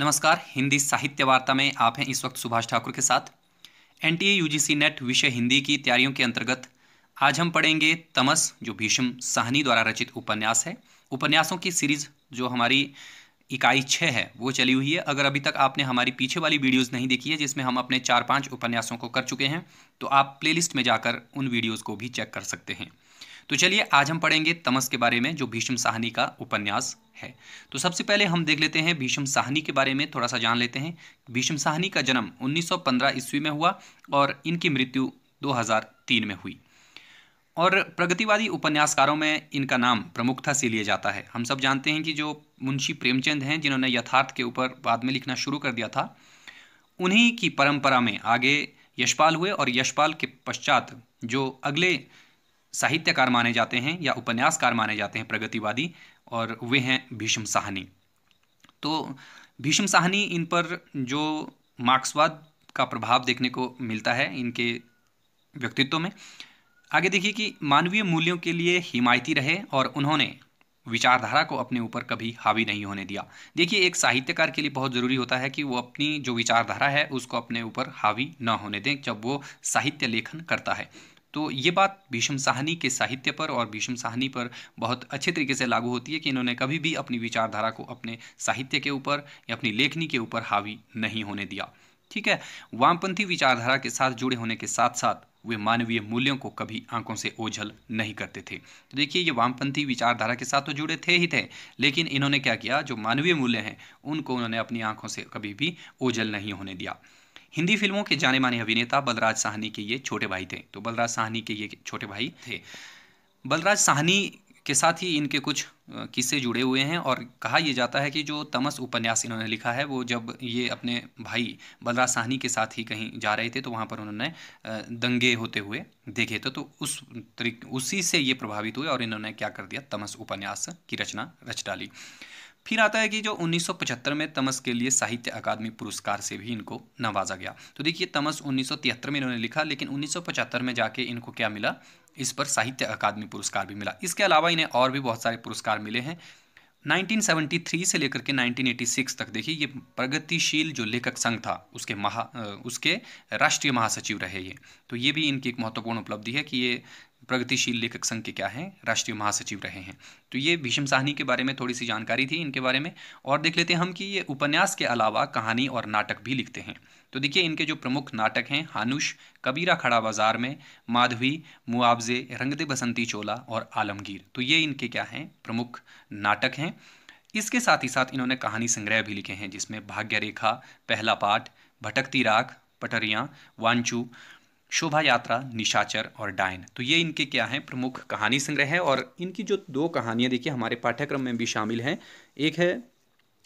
नमस्कार, हिंदी साहित्य वार्ता में आप हैं इस वक्त सुभाष ठाकुर के साथ। एन टी यूजीसी नेट विषय हिंदी की तैयारियों के अंतर्गत आज हम पढ़ेंगे तमस, जो भीष्म साहनी द्वारा रचित उपन्यास है। उपन्यासों की सीरीज़ जो हमारी इकाई छः है, वो चली हुई है। अगर अभी तक आपने हमारी पीछे वाली वीडियोस नहीं देखी है, जिसमें हम अपने चार पाँच उपन्यासों को कर चुके हैं तो आप प्लेलिस्ट में जाकर उन वीडियोस को भी चेक कर सकते हैं। तो चलिए आज हम पढ़ेंगे तमस के बारे में, जो भीष्म साहनी का उपन्यास है। तो सबसे पहले हम देख लेते हैं भीष्म साहनी के बारे में, थोड़ा सा जान लेते हैं। भीष्म साहनी का जन्म 1915 ईस्वी में हुआ और इनकी मृत्यु 2003 में हुई। और प्रगतिवादी उपन्यासकारों में इनका नाम प्रमुखता से लिया जाता है। हम सब जानते हैं कि जो मुंशी प्रेमचंद हैं, जिन्होंने यथार्थ के ऊपर बाद में लिखना शुरू कर दिया था, उन्हीं की परंपरा में आगे यशपाल हुए और यशपाल के पश्चात जो अगले साहित्यकार माने जाते हैं या उपन्यासकार माने जाते हैं प्रगतिवादी, और वे हैं भीष्म साहनी। तो भीष्म साहनी इन पर जो मार्क्सवाद का प्रभाव देखने को मिलता है इनके व्यक्तित्व में, आगे देखिए कि मानवीय मूल्यों के लिए हिमायती रहे और उन्होंने विचारधारा को अपने ऊपर कभी हावी नहीं होने दिया। देखिए, एक साहित्यकार के लिए बहुत ज़रूरी होता है कि वो अपनी जो विचारधारा है उसको अपने ऊपर हावी न होने दें जब वो साहित्य लेखन करता है। तो ये बात भीष्म साहनी के साहित्य पर और भीष्म साहनी पर बहुत अच्छे तरीके से लागू होती है कि इन्होंने कभी भी अपनी विचारधारा को अपने साहित्य के ऊपर या अपनी लेखनी के ऊपर हावी नहीं होने दिया। ठीक है? वामपंथी विचारधारा के साथ जुड़े होने के साथ साथ वे मानवीय मूल्यों को कभी आँखों से ओझल नहीं करते थे। तो देखिए, ये वामपंथी विचारधारा के साथ तो जुड़े थे ही थे, लेकिन इन्होंने क्या किया? जो मानवीय मूल्य हैं, उनको उन्होंने अपनी आँखों से कभी भी ओझल नहीं होने दिया। हिंदी फ़िल्मों के जाने माने अभिनेता बलराज साहनी के ये छोटे भाई थे। तो बलराज साहनी के ये छोटे भाई थे। बलराज साहनी के साथ ही इनके कुछ किस्से जुड़े हुए हैं और कहा यह जाता है कि जो तमस उपन्यास इन्होंने लिखा है, वो जब ये अपने भाई बलराज साहनी के साथ ही कहीं जा रहे थे तो वहाँ पर उन्होंने दंगे होते हुए देखे थे। तो उस उसी से ये प्रभावित हुए और इन्होंने क्या कर दिया? तमस उपन्यास की रचना रच डाली। फिर आता है कि जो 1975 में तमस के लिए साहित्य अकादमी पुरस्कार से भी इनको नवाजा गया। तो देखिए, तमस 1973 में इन्होंने लिखा, लेकिन 1975 में जाके इनको क्या मिला? इस पर साहित्य अकादमी पुरस्कार भी मिला। इसके अलावा इन्हें और भी बहुत सारे पुरस्कार मिले हैं। 1973 से लेकर के 1986 तक देखिए, ये प्रगतिशील जो लेखक संघ था, उसके महा उसके राष्ट्रीय महासचिव रहे ये। तो ये भी इनकी एक महत्वपूर्ण उपलब्धि है कि ये प्रगतिशील लेखक संघ के क्या हैं? राष्ट्रीय महासचिव रहे हैं। तो ये भीषम साहनी के बारे में थोड़ी सी जानकारी थी इनके बारे में। और देख लेते हैं हम कि ये उपन्यास के अलावा कहानी और नाटक भी लिखते हैं। तो देखिए इनके जो प्रमुख नाटक हैं, हानुष, कबीरा खड़ा बाज़ार में, माधवी, मुआवजे, रंगदे बसंती चोला और आलमगीर। तो ये इनके क्या हैं? प्रमुख नाटक हैं। इसके साथ ही साथ इन्होंने कहानी संग्रह भी लिखे हैं, जिसमें भाग्य रेखा पहला पाठ, भटकती राख, पटरियाँ, वांचू शोभा यात्रा, निशाचर और डायन तो ये इनके क्या हैं? प्रमुख कहानी संग्रह है और इनकी जो दो कहानियाँ देखिए, हमारे पाठ्यक्रम में भी शामिल हैं। एक है,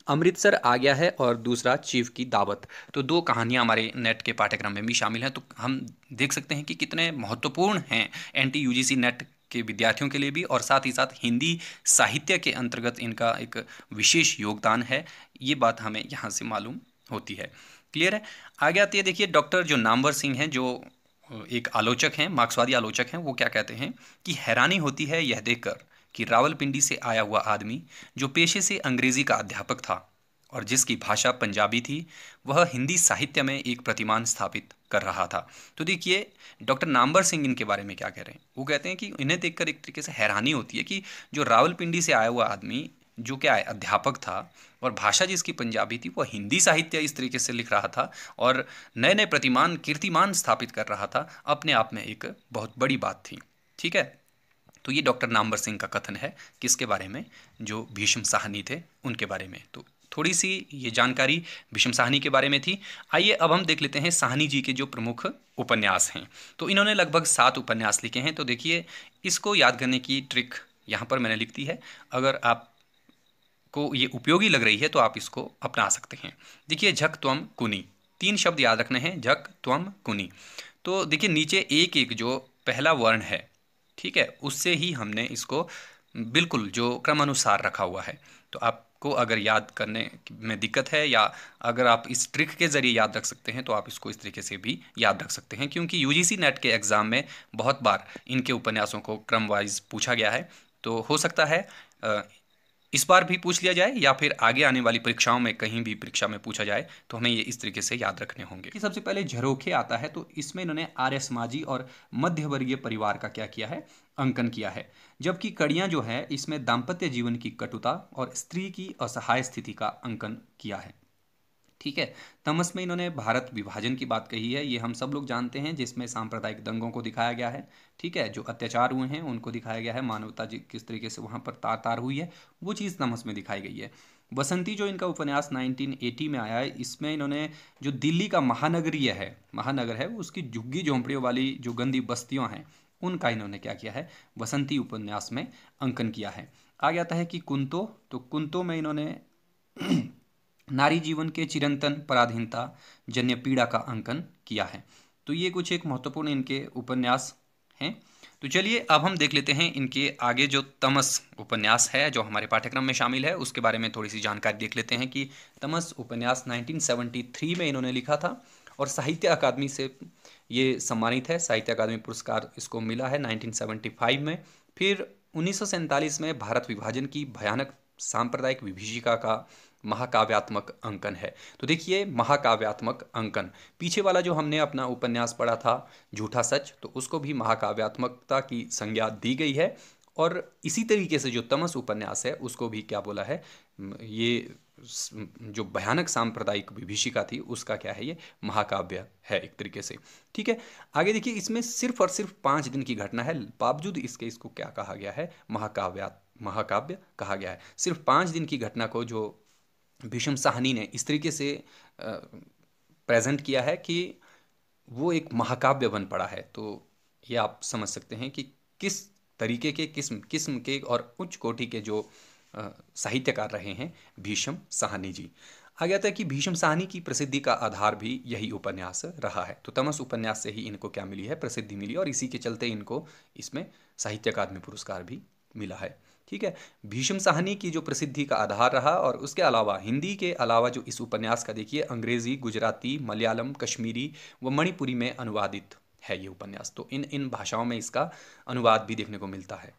अमृतसर आ गया है और दूसरा चीफ की दावत। तो दो कहानियाँ हमारे नेट के पाठ्यक्रम में भी शामिल हैं। तो हम देख सकते हैं कि कितने महत्वपूर्ण हैं एन टी नेट के विद्यार्थियों के लिए भी और साथ ही साथ हिंदी साहित्य के अंतर्गत इनका एक विशेष योगदान है। ये बात हमें यहाँ से मालूम होती है। क्लियर है? आगे आती है, देखिए, डॉक्टर जो नामवर सिंह हैं, जो एक आलोचक हैं, मार्क्सवादी आलोचक हैं, वो क्या कहते हैं कि हैरानी होती है यह देखकर कि रावलपिंडी से आया हुआ आदमी, जो पेशे से अंग्रेज़ी का अध्यापक था और जिसकी भाषा पंजाबी थी, वह हिंदी साहित्य में एक प्रतिमान स्थापित कर रहा था। तो देखिए, डॉक्टर नाम्बर सिंह इनके बारे में क्या कह रहे हैं? वो कहते हैं कि इन्हें देखकर एक तरीके से हैरानी होती है कि जो रावलपिंडी से आया हुआ आदमी जो क्या है अध्यापक था, और भाषा जिसकी पंजाबी थी वो हिंदी साहित्य इस तरीके से लिख रहा था, और नए नए प्रतिमान, कीर्तिमान स्थापित कर रहा था, अपने आप में एक बहुत बड़ी बात थी। ठीक है? तो ये डॉक्टर नाम्बर सिंह का कथन है, किसके बारे में? जो भीष्म साहनी थे, उनके बारे में। तो थोड़ी सी ये जानकारी भीष्म साहनी के बारे में थी। आइए अब हम देख लेते हैं साहनी जी के जो प्रमुख उपन्यास हैं। तो इन्होंने लगभग सात उपन्यास लिखे हैं तो देखिए, इसको याद करने की ट्रिक यहाँ पर मैंने लिख दी है। अगर आप को ये उपयोगी लग रही है तो आप इसको अपना सकते हैं। देखिए, झक त्वम कुनी। तीन शब्द याद रखने हैं, झक त्वम कुनी। तो देखिए, नीचे एक एक जो पहला वर्ण है, ठीक है, उससे ही हमने इसको बिल्कुल जो क्रमानुसार रखा हुआ है। तो आपको अगर याद करने में दिक्कत है या अगर आप इस ट्रिक के ज़रिए याद रख सकते हैं तो आप इसको इस तरीके से भी याद रख सकते हैं, क्योंकि यूजीसी नेट के एग्ज़ाम में बहुत बार इनके उपन्यासों को क्रम वाइज पूछा गया है। तो हो सकता है इस बार भी पूछ लिया जाए या फिर आगे आने वाली परीक्षाओं में कहीं भी परीक्षा में पूछा जाए तो हमें ये इस तरीके से याद रखने होंगे। कि सबसे पहले झरोखे आता है तो इसमें इन्होंने आर्य समाजी और मध्यवर्गीय परिवार का क्या किया है? अंकन किया है। जबकि कड़ियाँ जो है, इसमें दाम्पत्य जीवन की कटुता और स्त्री की असहाय स्थिति का अंकन किया है। ठीक है? तमस में इन्होंने भारत विभाजन की बात कही है, ये हम सब लोग जानते हैं, जिसमें सांप्रदायिक दंगों को दिखाया गया है, ठीक है? जो अत्याचार हुए हैं, उनको दिखाया गया है, मानवता किस तरीके से वहाँ पर तार तार हुई है, वो चीज़ तमस में दिखाई गई है। बसंती जो इनका उपन्यास 1980 में आया है, इसमें इन्होंने जो दिल्ली का महानगरीय है, महानगर है, उसकी झुग्गी झोंपड़ियों वाली जो गंदी बस्तियाँ हैं, उनका इन्होंने क्या किया है? बसंती उपन्यास में अंकन किया है। आ जाता है कि कुंतो तो कुंतो में इन्होंने नारी जीवन के चिरंतन, पराधीनता, जन्य पीड़ा का अंकन किया है। तो ये कुछ एक महत्वपूर्ण इनके उपन्यास हैं। तो चलिए, अब हम देख लेते हैं इनके आगे जो तमस उपन्यास है, जो हमारे पाठ्यक्रम में शामिल है, उसके बारे में थोड़ी सी जानकारी देख लेते हैं कि तमस उपन्यास 1973 में इन्होंने लिखा था और साहित्य अकादमी से ये सम्मानित है। साहित्य अकादमी पुरस्कार इसको मिला है 1975 में। फिर उन्नीस सौ सैंतालीस में भारत विभाजन की भयानक सांप्रदायिक विभीषिका का महाकाव्यात्मक अंकन है। तो देखिए, महाकाव्यात्मक अंकन। पीछे वाला जो हमने अपना उपन्यास पढ़ा था, झूठा सच तो उसको भी महाकाव्यात्मकता की संज्ञा दी गई है। और इसी तरीके से जो तमस उपन्यास है, उसको भी क्या बोला है? ये जो भयानक सांप्रदायिक विभीषिका थी, उसका क्या है ये? महाकाव्य है एक तरीके से। ठीक है? आगे देखिए, इसमें सिर्फ़ और सिर्फ़ पाँच दिन की घटना है। बावजूद इसके इसको क्या कहा गया है? महाकाव्या, महाकाव्य कहा गया है। सिर्फ़ पाँच दिन की घटना को जो भीष्म साहनी ने इस तरीके से प्रेजेंट किया है कि वो एक महाकाव्य बन पड़ा है। तो ये आप समझ सकते हैं कि किस तरीके के किस्म किस्म के और उच्च कोटि के जो साहित्यकार रहे हैं भीष्म साहनी जी। आ गया था कि भीष्म साहनी की प्रसिद्धि का आधार भी यही उपन्यास रहा है। तो तमस उपन्यास से ही इनको क्या मिली है? प्रसिद्धि मिली और इसी के चलते इनको इसमें साहित्य अकादमी पुरस्कार भी मिला है। ठीक है? भीष्म साहनी की जो प्रसिद्धि का आधार रहा और उसके अलावा हिंदी के अलावा जो इस उपन्यास का देखिए, अंग्रेज़ी, गुजराती, मलयालम, कश्मीरी व मणिपुरी में अनुवादित है ये उपन्यास। तो इन इन भाषाओं में इसका अनुवाद भी देखने को मिलता है।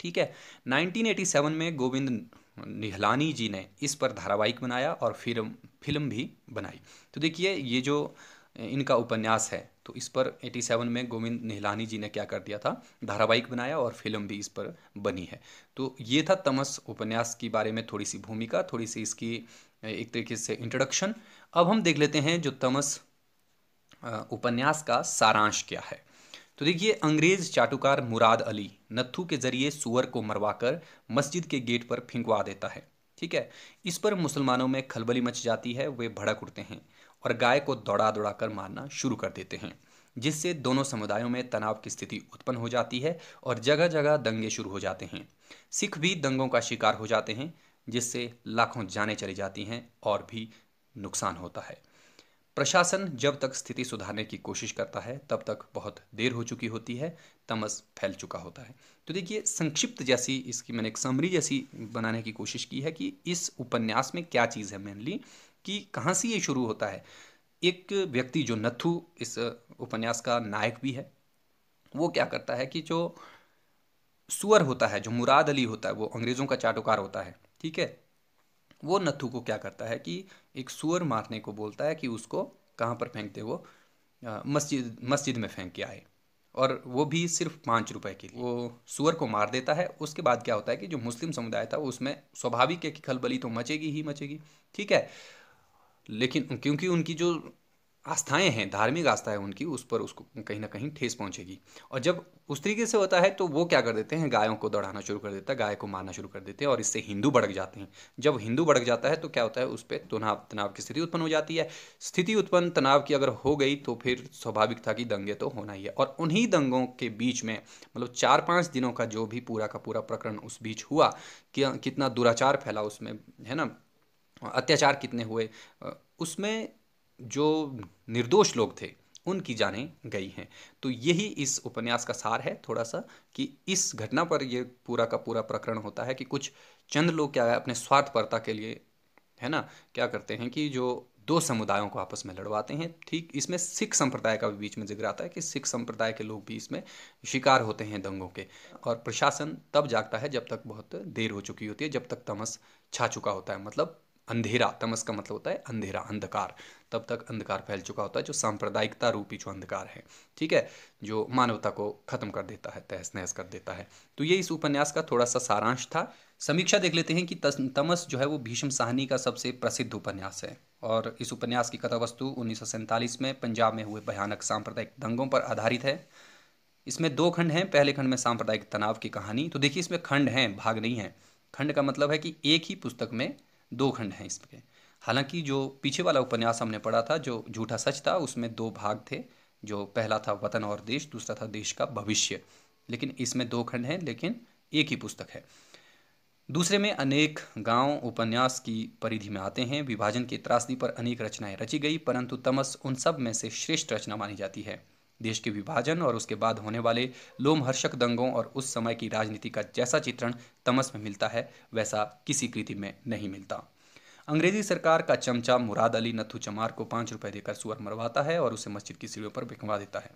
ठीक है? 1987 में गोविंद निहलानी जी ने इस पर धारावाहिक बनाया और फ़िल्म फ़िल्म भी बनाई। तो देखिए, ये जो इनका उपन्यास है। तो इस पर 87 में गोविंद निहलानी जी ने क्या कर दिया था? धारावाहिक बनाया और फ़िल्म भी इस पर बनी है। तो ये था तमस उपन्यास के बारे में थोड़ी सी भूमिका थोड़ी सी इसकी एक तरीके से इंट्रोडक्शन अब हम देख लेते हैं जो तमस उपन्यास का सारांश क्या है। तो देखिए, अंग्रेज़ चाटुकार मुराद अली नत्थू के ज़रिए सुअर को मरवाकर मस्जिद के गेट पर फिंकवा देता है। ठीक है? इस पर मुसलमानों में खलबली मच जाती है, वे भड़क उठते हैं। और गाय को दौड़ा दौड़ा कर मारना शुरू कर देते हैं, जिससे दोनों समुदायों में तनाव की स्थिति उत्पन्न हो जाती है और जगह जगह दंगे शुरू हो जाते हैं। सिख भी दंगों का शिकार हो जाते हैं, जिससे लाखों जाने चली जाती हैं और भी नुकसान होता है। प्रशासन जब तक स्थिति सुधारने की कोशिश करता है, तब तक बहुत देर हो चुकी होती है, तमस फैल चुका होता है। तो देखिए, संक्षिप्त जैसी इसकी मैंने एक समरी जैसी बनाने की कोशिश की है कि इस उपन्यास में क्या चीज़ है मेनली कि कहाँ से ये शुरू होता है? एक व्यक्ति जो नथु इस उपन्यास का नायक भी है, वो क्या करता है कि जो सुअर होता है, जो मुराद अली होता है, वो अंग्रेज़ों का चाटुकार होता है, ठीक है? वो नथु को क्या करता है कि एक सुअर मारने को बोलता है कि उसको कहाँ पर फेंकते वो मस्जिद मस्जिद में फेंक के आए। और वो भी सिर्फ़ पाँच रुपए के लिए। वो सुअर को मार देता है, उसके बाद क्या होता है कि जो मुस्लिम समुदाय था, उसमें स्वाभाविक है कि खलबली तो मचेगी ही मचेगी, ठीक है? लेकिन क्योंकि उनकी जो आस्थाएँ हैं, धार्मिक आस्था है उनकी, उस पर उसको कहीं ना कहीं ठेस पहुंचेगी। और जब उस तरीके से होता है तो वो क्या कर देते हैं? गायों को दौड़ाना शुरू कर देता है, गाय को मारना शुरू कर देते हैं और इससे हिंदू भड़क जाते हैं। जब हिंदू भड़क जाता है तो क्या होता है? उस पर तनाव तनाव की स्थिति उत्पन्न हो जाती है। स्थिति उत्पन्न, तनाव की अगर हो गई तो फिर स्वाभाविक था कि दंगे तो होना ही है। और उन्हीं दंगों के बीच में मतलब चार पाँच दिनों का जो भी पूरा का पूरा प्रकरण उस बीच हुआ, कि कितना दुराचार फैला उसमें, है ना? अत्याचार कितने हुए? उसमें जो निर्दोष लोग थे, उनकी जाने गई हैं। तो यही इस उपन्यास का सार है थोड़ा सा कि इस घटना पर ये पूरा का पूरा प्रकरण होता है कि कुछ चंद लोग क्या है, अपने स्वार्थपरता के लिए, है ना, क्या करते हैं कि जो दो समुदायों को आपस में लड़वाते हैं। ठीक, इसमें सिख संप्रदाय का भी बीच में ज़िक्र आता है कि सिख संप्रदाय के लोग भी इसमें शिकार होते हैं दंगों के। और प्रशासन तब जागता है जब तक बहुत देर हो चुकी होती है, जब तक तमस छा चुका होता है। मतलब अंधेरा, तमस का मतलब होता है अंधेरा, अंधकार। तब तक अंधकार फैल चुका होता है, जो सांप्रदायिकता रूपी जो अंधकार है, ठीक है? जो मानवता को खत्म कर देता है, तहस नहस कर देता है। तो ये इस उपन्यास का थोड़ा सा सारांश था। समीक्षा देख लेते हैं कि तमस जो है वो भीष्म साहनी का सबसे प्रसिद्ध उपन्यास है। और इस उपन्यास की कथा वस्तु उन्नीस सौ सैंतालीस में पंजाब में हुए भयानक सांप्रदायिक दंगों पर आधारित है। इसमें दो खंड हैं, पहले खंड में सांप्रदायिक तनाव की कहानी तो देखिए इसमें खंड हैं, भाग नहीं है। खंड का मतलब है कि एक ही पुस्तक में दो खंड हैं इसके। हालाँकि जो पीछे वाला उपन्यास हमने पढ़ा था, जो झूठा सच था, उसमें दो भाग थे। जो पहला था वतन और देश, दूसरा था देश का भविष्य। लेकिन इसमें दो खंड हैं, लेकिन एक ही पुस्तक है। दूसरे में अनेक गाँव उपन्यास की परिधि में आते हैं। विभाजन की त्रासदी पर अनेक रचनाएँ रची गई, परंतु तमस उन सब में से श्रेष्ठ रचना मानी जाती है। देश के विभाजन और उसके बाद होने वाले लोमहर्षक दंगों और उस समय की राजनीति का जैसा चित्रण तमस में मिलता है, वैसा किसी कृति में नहीं मिलता। अंग्रेज़ी सरकार का चमचा मुराद अली नथु चमार को पाँच रुपए देकर सुअर मरवाता है और उसे मस्जिद की सीढ़ियों पर बिकवा देता है,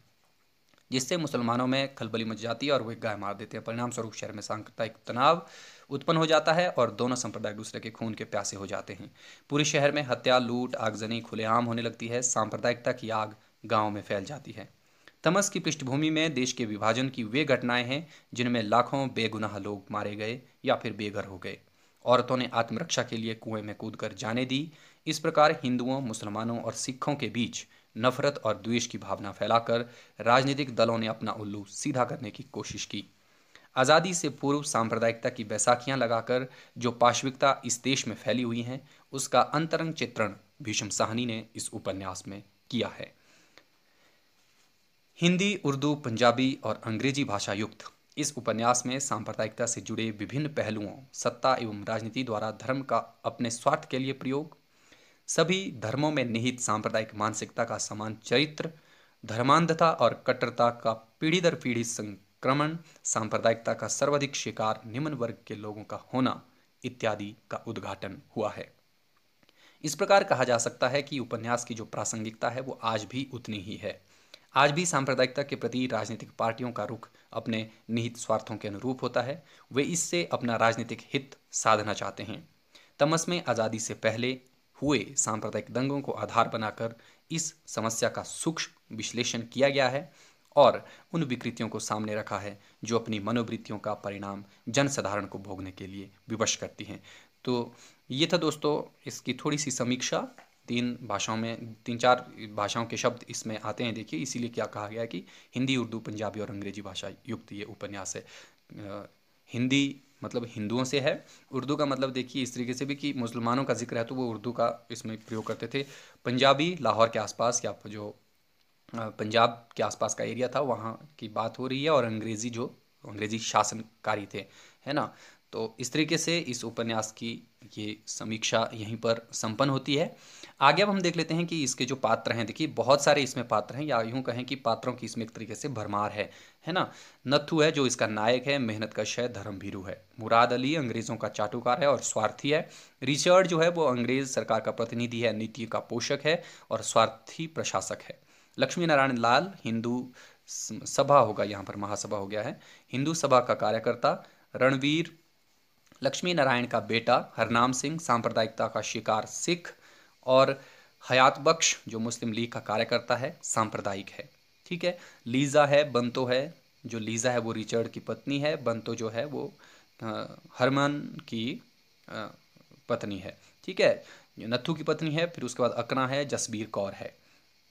जिससे मुसलमानों में खलबली मच जाती है और वे गाय मार देते हैं। परिणाम स्वरूप शहर में सांप्रदायिक तनाव उत्पन्न हो जाता है और दोनों संप्रदाय दूसरे के खून के प्यासे हो जाते हैं। पूरे शहर में हत्या, लूट, आगजनी, खुलेआम होने लगती है। सांप्रदायिकता की आग गाँव में फैल जाती है। तमस की पृष्ठभूमि में देश के विभाजन की वे घटनाएँ हैं, जिनमें लाखों बेगुनाह लोग मारे गए या फिर बेघर हो गए। औरतों ने आत्मरक्षा के लिए कुएँ में कूद कर जाने दी। इस प्रकार हिंदुओं, मुसलमानों और सिखों के बीच नफरत और द्वेष की भावना फैलाकर राजनीतिक दलों ने अपना उल्लू सीधा करने की कोशिश की। आज़ादी से पूर्व सांप्रदायिकता की बैसाखियाँ लगाकर जो पाश्विकता इस देश में फैली हुई हैं, उसका अंतरंग चित्रण भीष्म साहनी ने इस उपन्यास में किया है। हिंदी, उर्दू, पंजाबी और अंग्रेज़ी भाषा युक्त। इस उपन्यास में सांप्रदायिकता से जुड़े विभिन्न पहलुओं, सत्ता एवं राजनीति द्वारा धर्म का अपने स्वार्थ के लिए प्रयोग, सभी धर्मों में निहित सांप्रदायिक मानसिकता का समान चरित्र, धर्मांधता और कट्टरता का पीढ़ी दर पीढ़ी संक्रमण, सांप्रदायिकता का सर्वाधिक शिकार निम्न वर्ग के लोगों का होना इत्यादि का उद्घाटन हुआ है। इस प्रकार कहा जा सकता है कि उपन्यास की जो प्रासंगिकता है, वो आज भी उतनी ही है। आज भी सांप्रदायिकता के प्रति राजनीतिक पार्टियों का रुख अपने निहित स्वार्थों के अनुरूप होता है। वे इससे अपना राजनीतिक हित साधना चाहते हैं। तमस में आज़ादी से पहले हुए सांप्रदायिक दंगों को आधार बनाकर इस समस्या का सूक्ष्म विश्लेषण किया गया है और उन विकृतियों को सामने रखा है जो अपनी मनोवृत्तियों का परिणाम जनसाधारण को भोगने के लिए विवश करती हैं। तो ये था दोस्तों, इसकी थोड़ी सी समीक्षा। तीन भाषाओं में, तीन चार भाषाओं के शब्द इसमें आते हैं। देखिए, इसीलिए क्या कहा गया कि हिंदी, उर्दू, पंजाबी और अंग्रेज़ी भाषा युक्त ये उपन्यास है। हिंदी मतलब हिंदुओं से है। उर्दू का मतलब देखिए, इस तरीके से भी कि मुसलमानों का ज़िक्र है तो वो उर्दू का इसमें प्रयोग करते थे। पंजाबी लाहौर के आसपास या जो पंजाब के आसपास का एरिया था, वहाँ की बात हो रही है और अंग्रेज़ी जो, अंग्रेज़ी शासनकारी थे, है ना? तो इस तरीके से इस उपन्यास की ये समीक्षा यहीं पर संपन्न होती है। आगे अब हम देख लेते हैं कि इसके जो पात्र हैं, देखिए, बहुत सारे इसमें पात्र हैं। या यूँ कहें कि पात्रों की इसमें एक तरीके से भरमार है है ना? नथु है, जो इसका नायक है, मेहनत कश है धर्म भीरू है। मुराद अली अंग्रेज़ों का चाटुकार है और स्वार्थी है। रिचर्ड जो है, वो अंग्रेज़ सरकार का प्रतिनिधि है, नीति का पोषक है और स्वार्थी प्रशासक है। लक्ष्मी नारायण लाल, हिंदू सभा होगा, यहाँ पर महासभा हो गया है। हिंदू सभा का कार्यकर्ता, रणवीर लक्ष्मी नारायण का बेटा, हरनाम सिंह, सांप्रदायिकता का शिकार सिख और हयात बख्श, जो मुस्लिम लीग का कार्यकर्ता है, सांप्रदायिक है। ठीक है? लीज़ा है, बंतो है। जो लीज़ा है, वो रिचर्ड की पत्नी है। बंतो जो है, वो हरमन की पत्नी है। ठीक है? नथु की पत्नी है, फिर उसके बाद अकना है, जसबीर कौर है।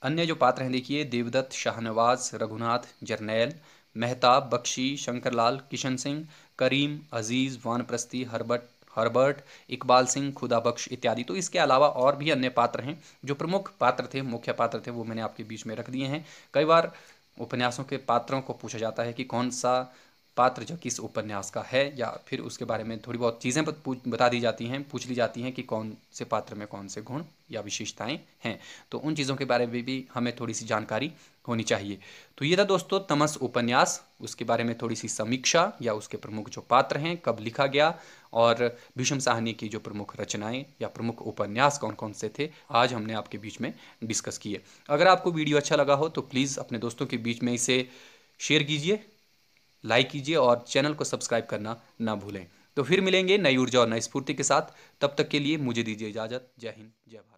अन्य जो पात्र हैं, देखिए, देवदत्त, शाहनवाज, रघुनाथ, जरनैल, मेहताब, बख्शी, शंकरलाल, किशन सिंह करीम, अज़ीज़, वानप्रस्ती, हरबट, हर्बर्ट, इकबाल सिंह, खुदा बख्श इत्यादि। तो इसके अलावा और भी अन्य पात्र हैं, जो प्रमुख पात्र थे, मुख्य पात्र थे, वो मैंने आपके बीच में रख दिए हैं। कई बार उपन्यासों के पात्रों को पूछा जाता है कि कौन सा पात्र जो किस उपन्यास का है, या फिर उसके बारे में थोड़ी बहुत चीज़ें बता दी जाती हैं, पूछ ली जाती हैं कि कौन से पात्र में कौन से गुण या विशेषताएँ हैं। तो उन चीज़ों के बारे में भी हमें थोड़ी सी जानकारी होनी चाहिए। तो ये था दोस्तों तमस उपन्यास। उसके बारे में थोड़ी सी समीक्षा या उसके प्रमुख जो पात्र हैं, कब लिखा गया और भीष्म साहनी की जो प्रमुख रचनाएँ या प्रमुख उपन्यास कौन कौन से थे, आज हमने आपके बीच में डिस्कस किए। अगर आपको वीडियो अच्छा लगा हो तो प्लीज़ अपने दोस्तों के बीच में इसे शेयर कीजिए। लाइक कीजिए और चैनल को सब्सक्राइब करना ना भूलें। तो फिर मिलेंगे नई ऊर्जा और नई स्फूर्ति के साथ। तब तक के लिए मुझे दीजिए इजाज़त। जय हिंद, जय भारत।